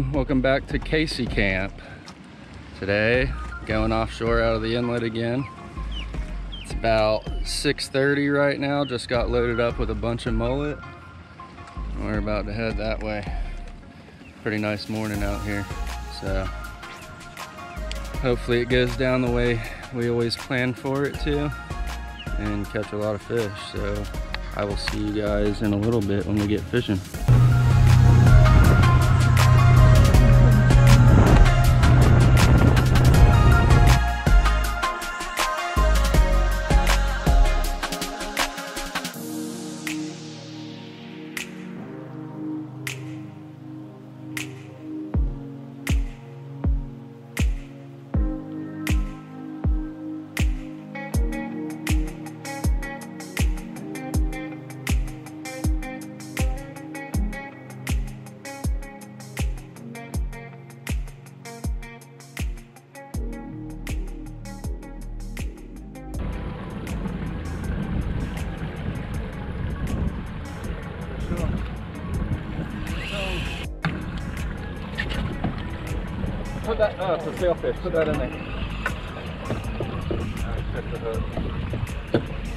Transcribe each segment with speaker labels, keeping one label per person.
Speaker 1: everyone. Welcome back to Casey Camp. Today going offshore out of the inlet again. It's about 6:30 right now. Just got loaded up with a bunch of mullet. We're about to head that way. Pretty nice morning out here. So hopefully it goes down the way we always plan for it to and catch a lot of fish. So I will see you guys in a little bit when we get fishing Put that, oh, it's a sailfish, put that in there.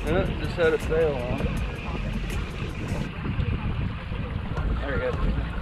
Speaker 1: Yeah, just had a sail on. There you go.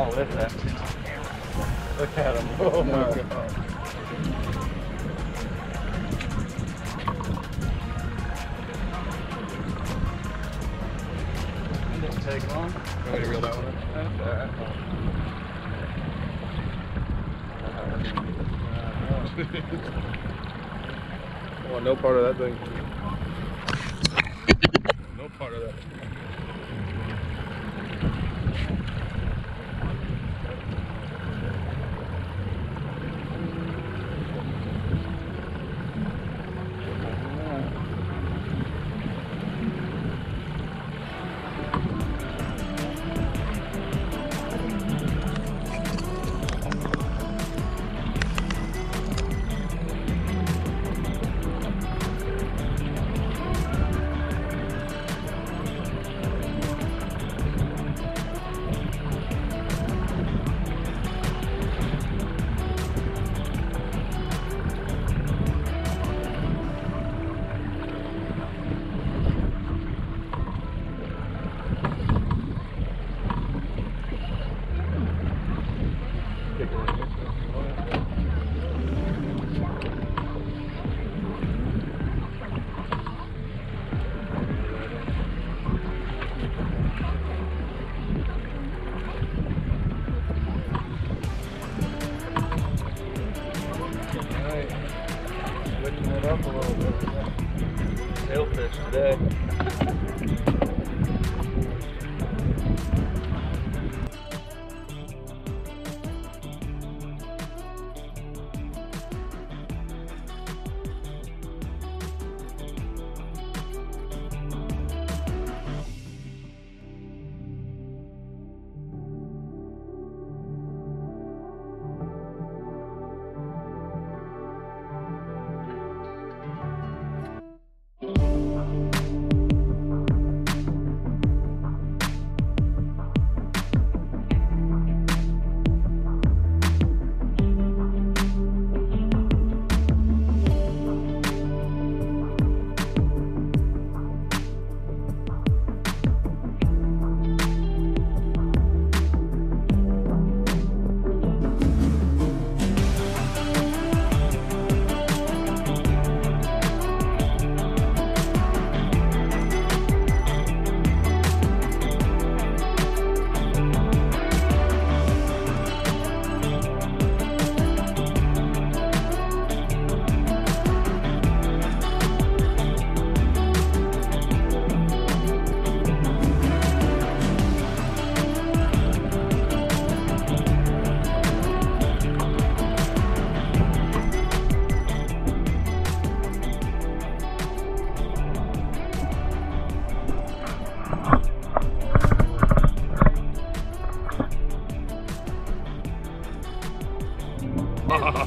Speaker 1: Oh, look at that. Look at him. Oh my god. Take long.
Speaker 2: Want me to reel that one in?
Speaker 1: That's all right.
Speaker 2: I want no part of that thing. no part of that.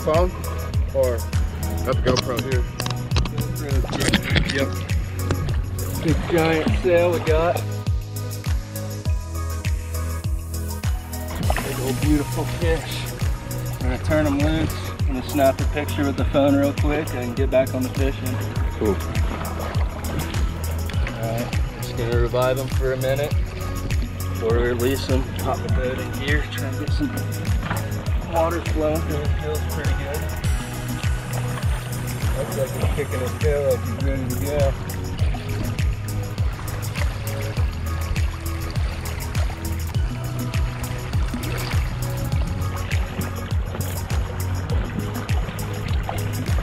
Speaker 2: phone, or got the GoPro here? Yep.
Speaker 1: Big giant sail we got. Big old beautiful fish. We're gonna turn them loose. I'm gonna snap a picture with the phone real quick and get back on the fishing.
Speaker 2: Cool.
Speaker 1: Alright, just gonna revive them for a minute before we release them. Pop the boat in here, try and get some water flowing through. It feels pretty good.
Speaker 2: Looks like he's kicking his tail like he's ready to go.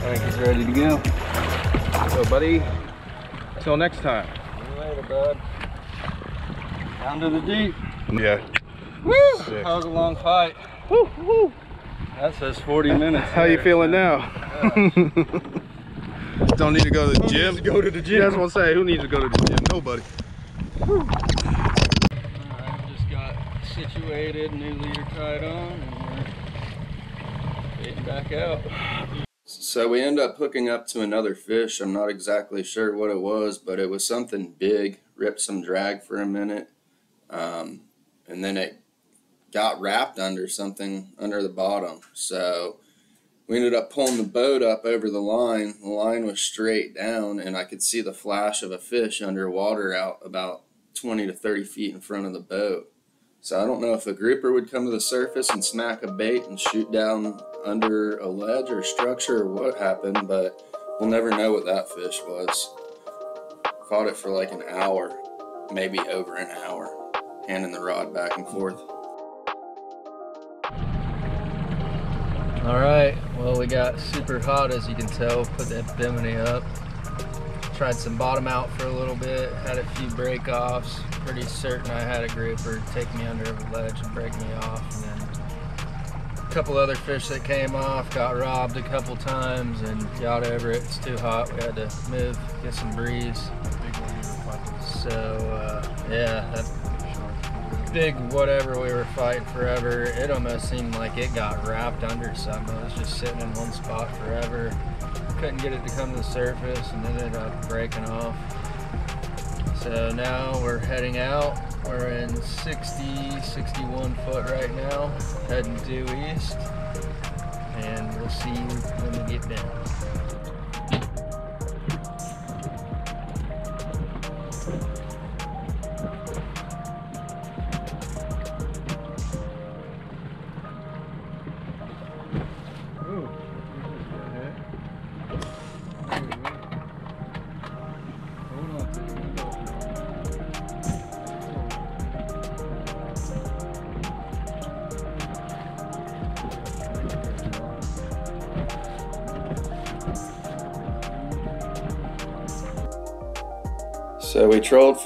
Speaker 1: I think he's ready to go.
Speaker 2: So, buddy, till next time.
Speaker 1: See you later, bud. Down to the deep.
Speaker 2: Yeah.
Speaker 1: Woo!
Speaker 2: Sick.
Speaker 1: That was a long fight.
Speaker 2: Woo, woo.
Speaker 1: That says 40 minutes.
Speaker 2: How you
Speaker 1: there.
Speaker 2: feeling now? Don't need to go to the
Speaker 1: Who
Speaker 2: gym.
Speaker 1: needs to go to the gym?
Speaker 2: That's what I'm saying. Who needs to go to the gym? Nobody.
Speaker 1: Alright, just got situated, new leader tied on, and we're getting back out. So we end up hooking up to another fish. I'm not exactly sure what it was, but it was something big. Ripped some drag for a minute, um, and then it got wrapped under something under the bottom. So we ended up pulling the boat up over the line. The line was straight down, and I could see the flash of a fish underwater out about 20 to 30 feet in front of the boat. So I don't know if a grouper would come to the surface and smack a bait and shoot down under a ledge or structure or what happened, but we'll never know what that fish was. Caught it for like an hour, maybe over an hour, handing the rod back and forth. All right, well, we got super hot as you can tell. Put that bimini up. Tried some bottom out for a little bit, had a few break offs. Pretty certain I had a grouper take me under a ledge and break me off. And then a couple other fish that came off, got robbed a couple times and got over it. It's too hot. We had to move, get some breeze. So, uh, yeah, that big whatever we were fighting forever, it almost seemed like it got wrapped under something. It was just sitting in one spot forever. Couldn't get it to come to the surface and ended up breaking off. So now we're heading out. We're in 60, 61 foot right now, heading due east. And we'll see when we get down.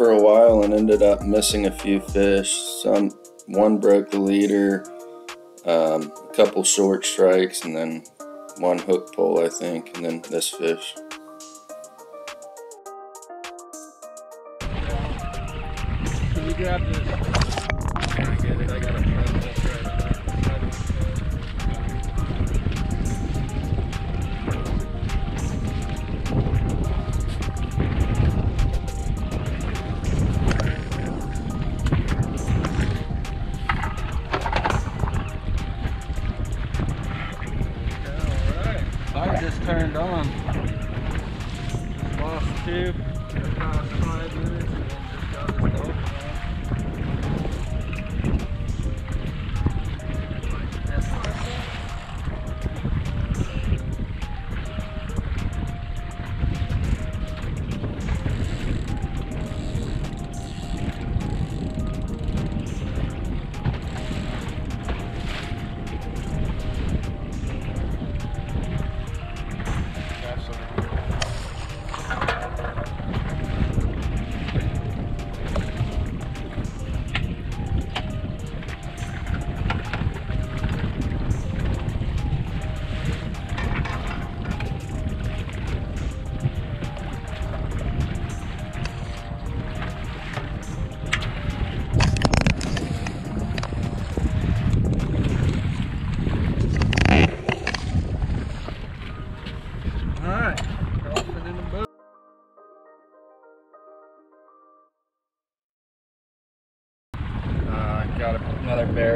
Speaker 1: For a while and ended up missing a few fish. Some one broke the leader, um, a couple short strikes, and then one hook pull, I think, and then this fish. Can you grab this? I get it. I got a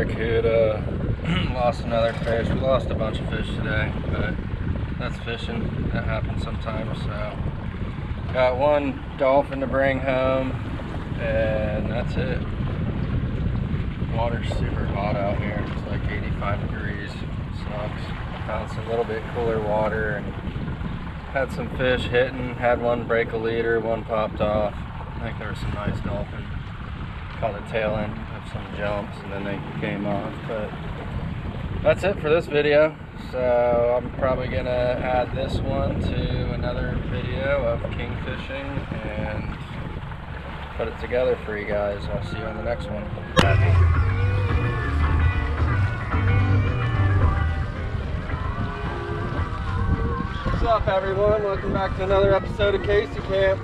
Speaker 1: barracuda. Uh, lost another fish. We lost a bunch of fish today, but that's fishing. That happens sometimes. So got one dolphin to bring home, and that's it. Water's super hot out here. It's like 85 degrees. Sucks. Found some little bit cooler water and had some fish hitting. Had one break a leader, one popped off. I think there was some nice dolphin. Caught the tail end jumps and then they came off. But that's it for this video. So I'm probably gonna add this one to another video of kingfishing and put it together for you guys. I'll see you on the next one. What's up everyone? Welcome back to another episode of Casey Camp.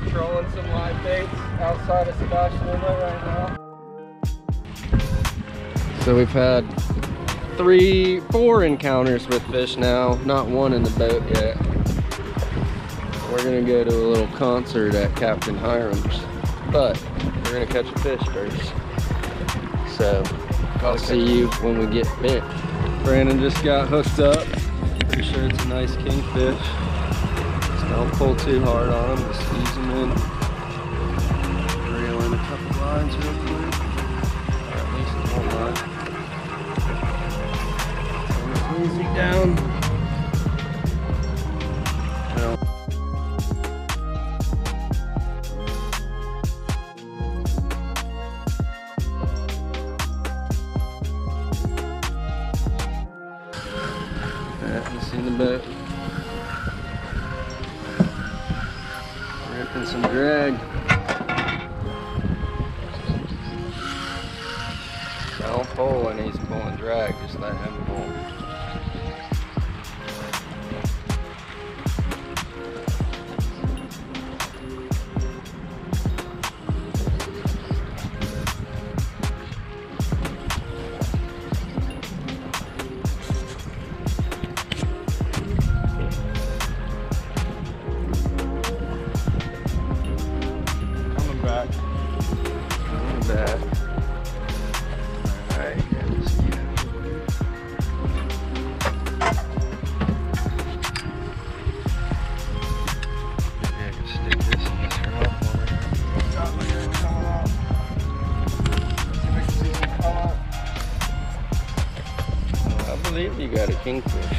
Speaker 1: Just trolling some live baits outside of Sebastian Inlet right now. So we've had three, four encounters with fish now, not one in the boat yet. We're gonna go to a little concert at Captain Hiram's, but we're gonna catch a fish first. So I'll see you when we get bent. Brandon just got hooked up. Pretty sure it's a nice kingfish. Just don't pull too hard on him, just ease him in. Reel in a couple lines real quick. Easy down. Yeah, you see the boat. Ripping some drag. You got a kingfish.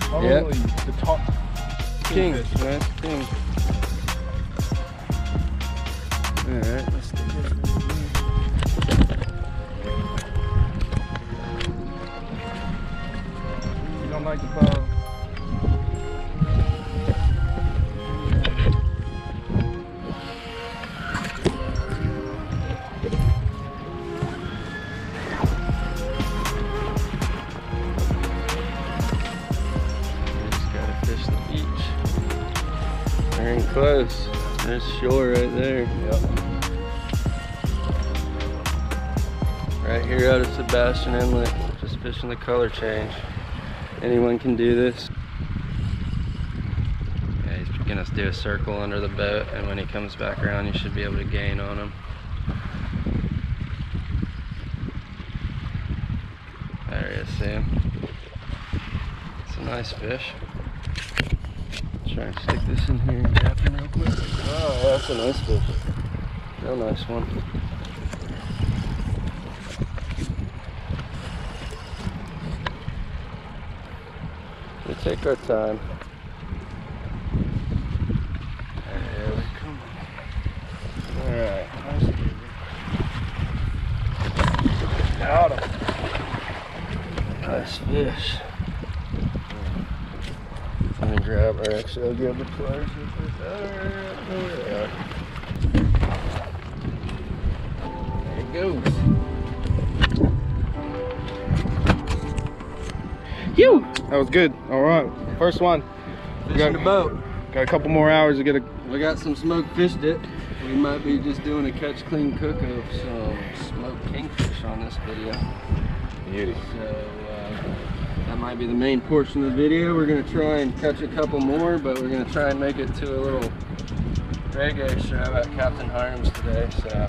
Speaker 2: Probably the top
Speaker 1: King, nice king. Alright, let's this.
Speaker 2: You don't like the bow.
Speaker 1: Shore right there.
Speaker 2: Yep.
Speaker 1: Right here out of Sebastian Inlet. Just fishing the color change. Anyone can do this. Yeah, he's gonna do a circle under the boat and when he comes back around you should be able to gain on him. There he is, see him? It's a nice fish. Try and stick this in here and real quick. Oh, that's a nice fish. Real nice one. We take our time. There we come. Alright.
Speaker 2: Got him.
Speaker 1: Nice fish. Let me grab, or actually I'll grab the pliers real quick. Alright, there they it goes. You
Speaker 2: That was good. All right. First one.
Speaker 1: fishing the boat.
Speaker 2: Got a couple more hours to get a.
Speaker 1: We got some smoked fish dip. We might be just doing a catch clean cook of some smoked kingfish on this video.
Speaker 2: Beauty.
Speaker 1: So that might be the main portion of the video. We're gonna try and catch a couple more, but we're gonna try and make it to a little reggae show at Captain Hiram's today. So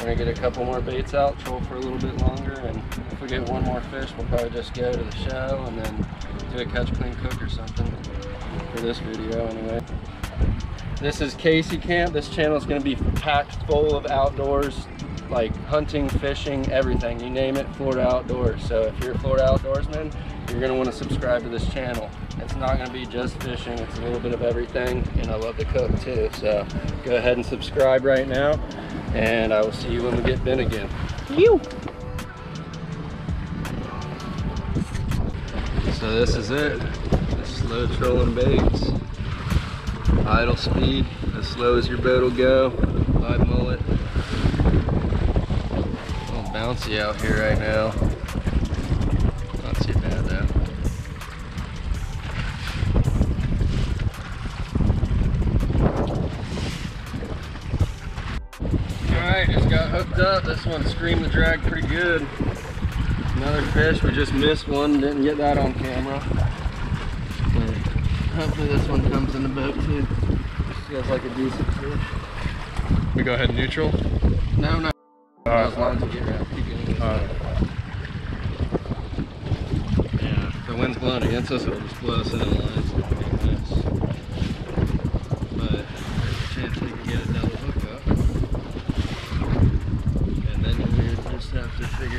Speaker 1: We're gonna get a couple more baits out, troll for a little bit longer, and if we get one more fish, we'll probably just go to the show and then do a catch, clean, cook or something for this video anyway. This is Casey Camp. This channel is gonna be packed full of outdoors, like hunting, fishing, everything. You name it, Florida Outdoors. So if you're a Florida outdoorsman, you're gonna wanna subscribe to this channel. It's not gonna be just fishing, it's a little bit of everything, and I love to cook too. So go ahead and subscribe right now and I will see you when we get Ben again. You. So this is it. The slow trolling baits. Idle speed, as slow as your boat will go. Live mullet. A little bouncy out here right now. Not too bad though. Alright, just This one screamed the drag pretty good. Another fish, we just missed one, didn't get that on camera. But hopefully this one comes in the boat too. Feels like a decent fish.
Speaker 2: We go ahead neutral.
Speaker 1: No, no.
Speaker 2: Uh,
Speaker 1: Those lines will get wrapped. Keep going.
Speaker 2: uh,
Speaker 1: Yeah, the wind's blowing against us, it'll just blow us into the lines. It'll be a mess. But there's a chance we can get a double hookup. And then we just have to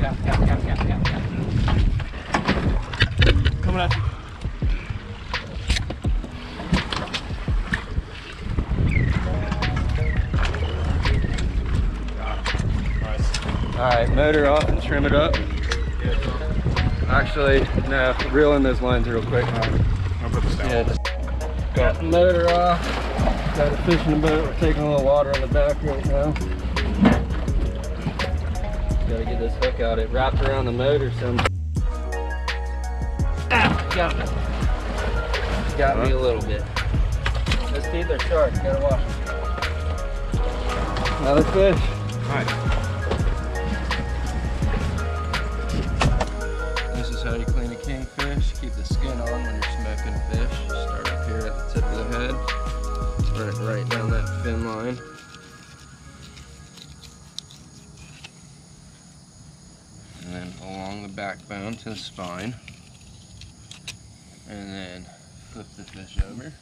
Speaker 1: Yeah, yeah, yeah, yeah, yeah, yeah. Coming at you.
Speaker 2: Nice.
Speaker 1: All right, motor off and trim it up. Actually, no, reel in those lines real quick.
Speaker 2: Down.
Speaker 1: Yeah, just got the motor off. Got a fish in the boat. We're taking a little water on the back right now. Gotta get this hook out. It wrapped around the motor some. Ah, got me. Got me a little bit. This teeth are sharp. Gotta wash them. Another fish.
Speaker 2: Nice.
Speaker 1: This backbone to the spine. And then flip the fish over.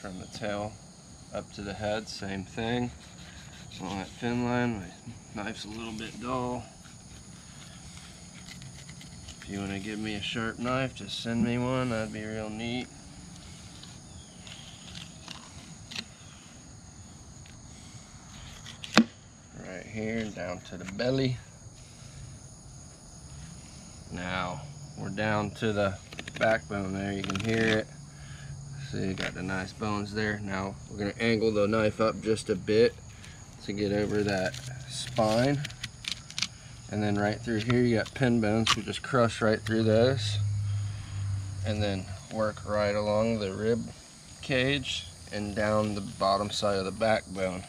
Speaker 1: From the tail up to the head, same thing. Along that fin line, my knife's a little bit dull. If you want to give me a sharp knife, just send me one. That'd be real neat. Right here, down to the belly. Now, we're down to the backbone there. You can hear it. See, you got the nice bones there. Now, we're to angle the knife up just a bit to get over that spine. And then right through here, you got pin bones. We just crush right through those. And then work right along the rib cage and down the bottom side of the backbone.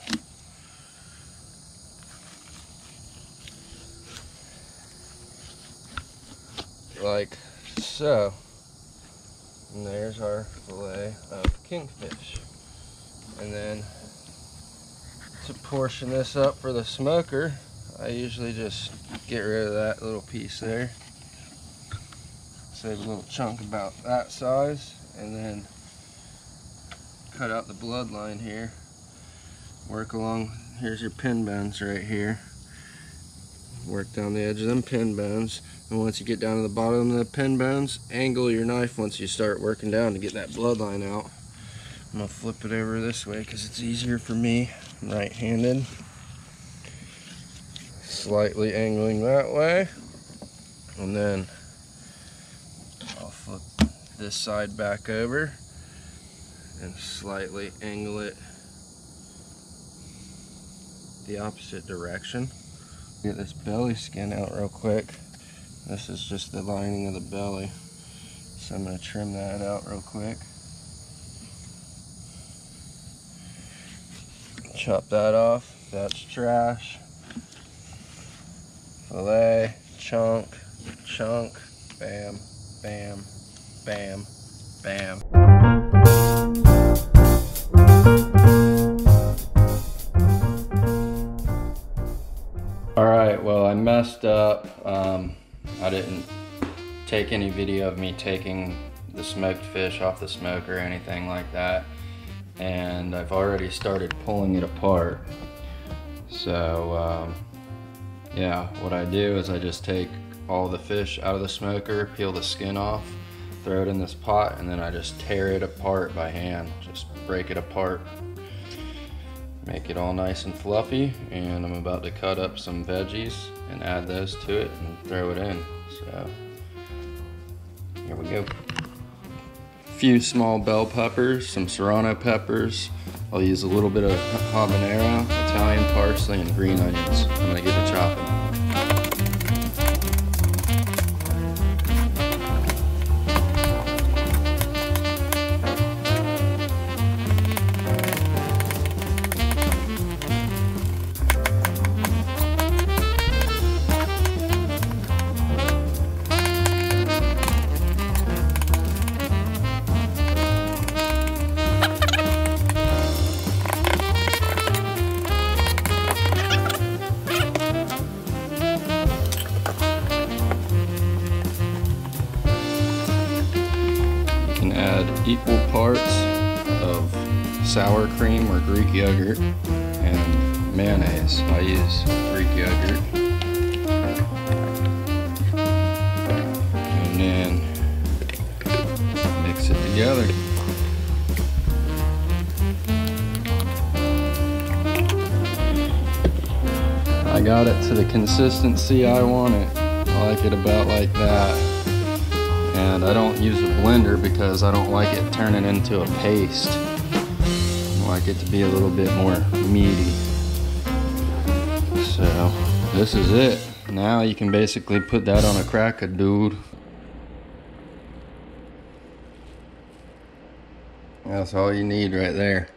Speaker 1: Like so. And there's our fillet of kingfish. And then to portion this up for the smoker, I usually just get rid of that little piece there. Save a little chunk about that size and then cut out the bloodline here. Work along, here's your pin bones right here. Work down the edge of them pin bones. And once you get down to the bottom of the pin bones, angle your knife once you start working down to get that bloodline out. I'm gonna flip it over this way because it's easier for me. Right-handed slightly angling that way and then I'll flip this side back over and slightly angle it the opposite direction get this belly skin out real quick. This is just the lining of the belly. So I'm going to trim that out real quick. Chop that off. That's trash. Fillet, chunk, chunk, bam, bam, bam, bam. Up. Um, I didn't take any video of me taking the smoked fish off the smoker or anything like that. And I've already started pulling it apart. So, um, yeah, what I do is I just take all the fish out of the smoker, peel the skin off, throw it in this pot, and then I just tear it apart by hand. Just break it apart. Make it all nice and fluffy, and I'm about to cut up some veggies and add those to it and throw it in. So, here we go. A few small bell peppers, some serrano peppers. I'll use a little bit of habanero, Italian parsley, and green onions. I'm gonna get Greek yogurt and mayonnaise. I use Greek yogurt. And then mix it together. I got it to the consistency I want it. I like it about like that and I don't use a blender because I don't like it turning into a paste. Like it to be a little bit more meaty. So This is it. Now you can basically put that on a cracker, dude. That's all you need right there.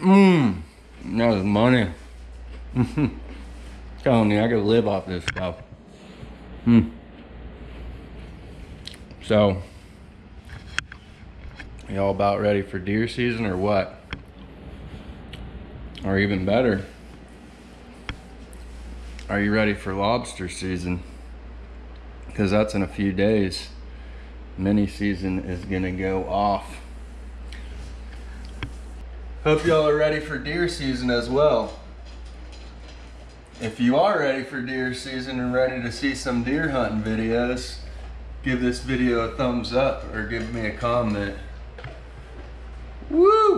Speaker 1: Mmm. That's money. Telling you, I could live off this stuff. Hmm. So, y'all about ready for deer season or what? Or even better, are you ready for lobster season? Because that's in a few days. Mini season is gonna go off. Hope y'all are ready for deer season as well. If you are ready for deer season and ready to see some deer hunting videos, give this video a thumbs up or give me a comment.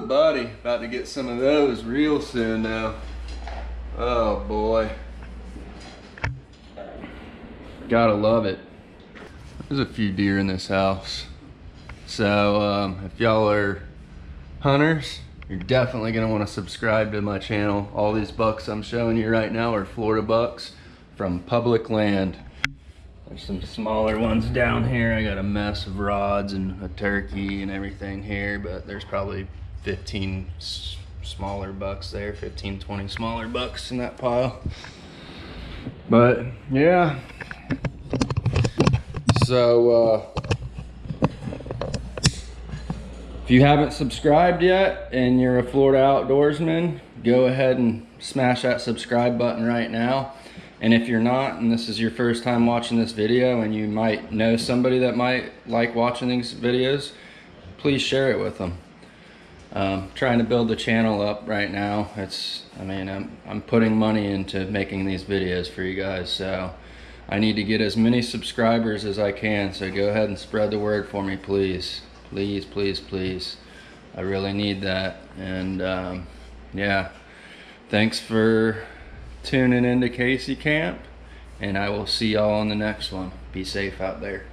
Speaker 1: Buddy. About to get some of those real soon now. Oh, boy. Gotta love it. There's a few deer in this house. So, um, if y'all are hunters, you're definitely gonna wanna subscribe to my channel. All these bucks I'm showing you right now are Florida bucks from public land. There's some smaller ones down here. I got a mess of rods and a turkey and everything here, but there's probably 15 smaller bucks there, 15, 20 smaller bucks in that pile. But yeah. So, uh, if you haven't subscribed yet and you're a Florida outdoorsman, go ahead and smash that subscribe button right now. And if you're not, and this is your first time watching this video and you might know somebody that might like watching these videos, please share it with them. Um, trying to build the channel up right now. It's, I mean, I'm, I'm putting money into making these videos for you guys. So I need to get as many subscribers as I can. So go ahead and spread the word for me, please please please please i really need that and um, yeah thanks for tuning into casey camp and i will see y'all on the next one be safe out there